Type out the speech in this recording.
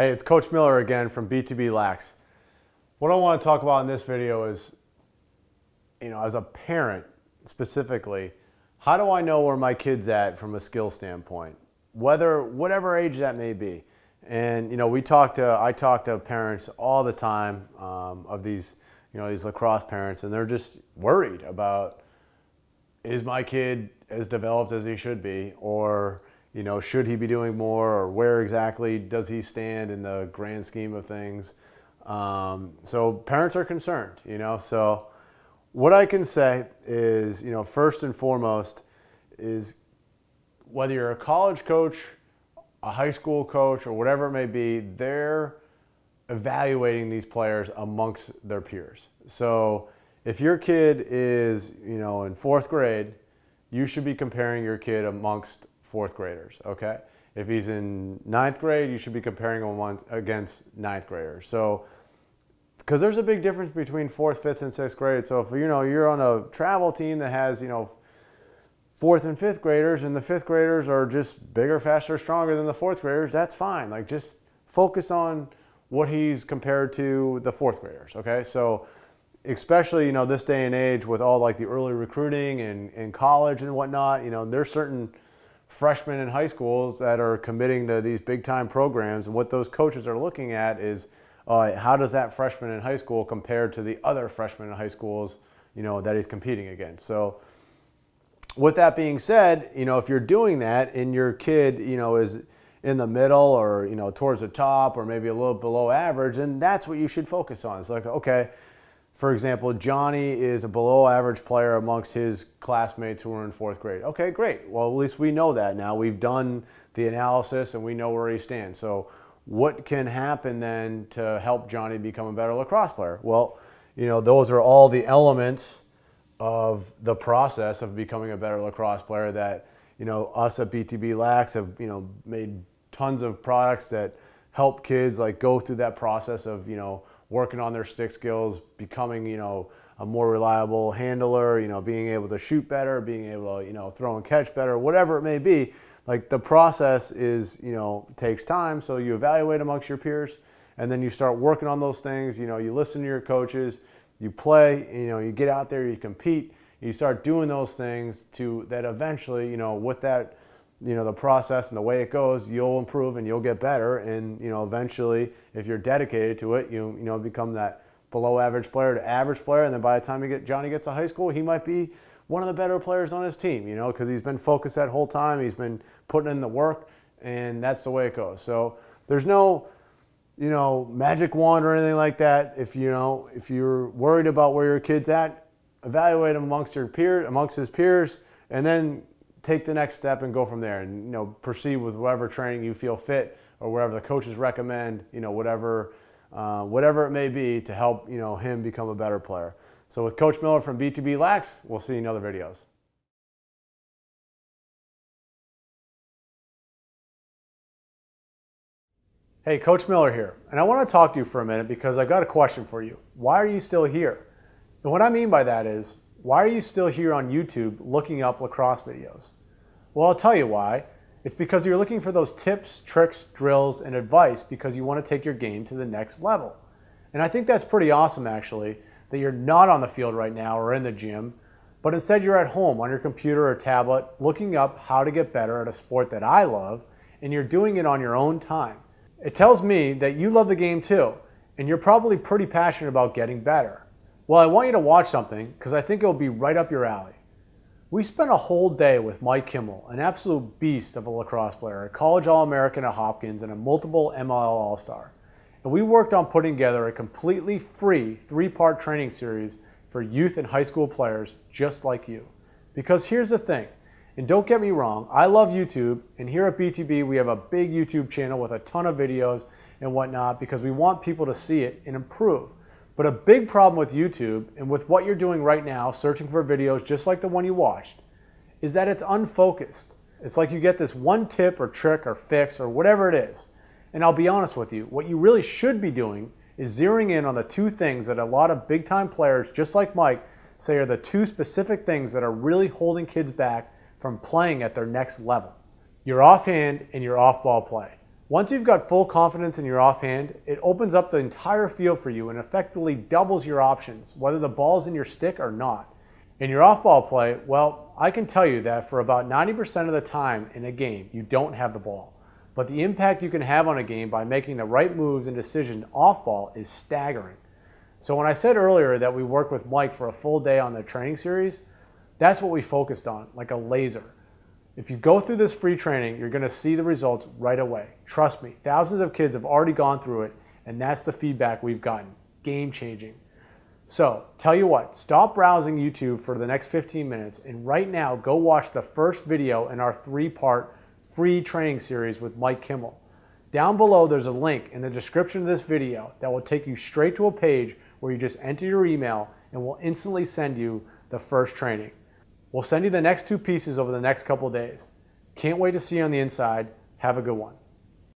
Hey, it's Coach Miller again from BTB Lax. What I want to talk about in this video is, you know, as a parent specifically, how do I know where my kid's at from a skill standpoint, whether whatever age that may be. And you know, we talk to I talk to parents all the time um, of these, you know, these lacrosse parents, and they're just worried about is my kid as developed as he should be, or you know, should he be doing more, or where exactly does he stand in the grand scheme of things? Um, so parents are concerned, you know. So what I can say is, you know, first and foremost, is whether you're a college coach, a high school coach, or whatever it may be, they're evaluating these players amongst their peers. So if your kid is, you know, in fourth grade, you should be comparing your kid amongst fourth graders, okay? If he's in ninth grade, you should be comparing him against ninth graders. So, because there's a big difference between fourth, fifth, and sixth grade. So if you know you're on a travel team that has you know fourth and fifth graders, and the fifth graders are just bigger, faster, stronger than the fourth graders, that's fine. Like just focus on what he's compared to the fourth graders. Okay, so especially you know this day and age with all like the early recruiting and in college and whatnot, you know there's certain freshmen in high schools that are committing to these big time programs, and what those coaches are looking at is uh, how does that freshman in high school compare to the other freshmen in high schools, you know, that he's competing against. So with that being said, you know, if you're doing that and your kid, you know, is in the middle or, you know, towards the top or maybe a little below average, then that's what you should focus on. It's like, okay, for example, Johnny is a below average player amongst his classmates who are in fourth grade. Okay, great. Well, at least we know that now. We've done the analysis and we know where he stands. So, what can happen then to help Johnny become a better lacrosse player? Well, you know, those are all the elements of the process of becoming a better lacrosse player that, you know, us at BTB Lax have, you know, made tons of products that help kids like go through that process of, you know, working on their stick skills, becoming, you know, a more reliable handler, you know, being able to shoot better, being able to, you know, throw and catch better, whatever it may be. Like the process is, you know, takes time. So you evaluate amongst your peers and then you start working on those things. You know, you listen to your coaches, you play, you know, you get out there, you compete, you start doing those things to that eventually, you know, with that you know the process and the way it goes you'll improve and you'll get better. And you know eventually if you're dedicated to it you you know become that below average player to average player. And then by the time you get Johnny gets to high school he might be one of the better players on his team you know because he's been focused that whole time. He's been putting in the work and that's the way it goes. So there's no you know magic wand or anything like that. If you know if you're worried about where your kid's at evaluate him amongst your peers amongst his peers and then take the next step and go from there and you know proceed with whatever training you feel fit or whatever the coaches recommend you know whatever uh, whatever it may be to help you know him become a better player. So with coach miller from BTB lax we'll see you in other videos. Hey coach miller here and i want to talk to you for a minute because i got a question for you. Why are you still here? And what i mean by that is why are you still here on YouTube looking up lacrosse videos? Well, I'll tell you why. It's because you're looking for those tips, tricks, drills, and advice because you want to take your game to the next level. And I think that's pretty awesome, actually, that you're not on the field right now or in the gym, but instead you're at home on your computer or tablet looking up how to get better at a sport that I love, and you're doing it on your own time. It tells me that you love the game too, and you're probably pretty passionate about getting better. Well, I want you to watch something because I think it'll be right up your alley. We spent a whole day with Mike Kimmel, an absolute beast of a lacrosse player, a college All American at Hopkins, and a multiple MLL All Star. And we worked on putting together a completely free three part training series for youth and high school players just like you. Because here's the thing, and don't get me wrong, I love YouTube, and here at BTB we have a big YouTube channel with a ton of videos and whatnot because we want people to see it and improve. But a big problem with YouTube and with what you're doing right now, searching for videos just like the one you watched, is that it's unfocused. It's like you get this one tip or trick or fix or whatever it is. And I'll be honest with you, what you really should be doing is zeroing in on the two things that a lot of big time players, just like Mike, say are the two specific things that are really holding kids back from playing at their next level your offhand and your off ball play. Once you've got full confidence in your offhand, it opens up the entire field for you and effectively doubles your options, whether the ball's in your stick or not. In your off-ball play, well, I can tell you that for about 90% of the time in a game, you don't have the ball. But the impact you can have on a game by making the right moves and decisions off-ball is staggering. So when I said earlier that we worked with Mike for a full day on the training series, that's what we focused on, like a laser. If you go through this free training, you're going to see the results right away. Trust me, thousands of kids have already gone through it, and that's the feedback we've gotten. Game changing. So, tell you what, stop browsing YouTube for the next 15 minutes and right now go watch the first video in our three part free training series with Mike Kimmel. Down below, there's a link in the description of this video that will take you straight to a page where you just enter your email and we'll instantly send you the first training. We'll send you the next two pieces over the next couple days. Can't wait to see you on the inside. Have a good one.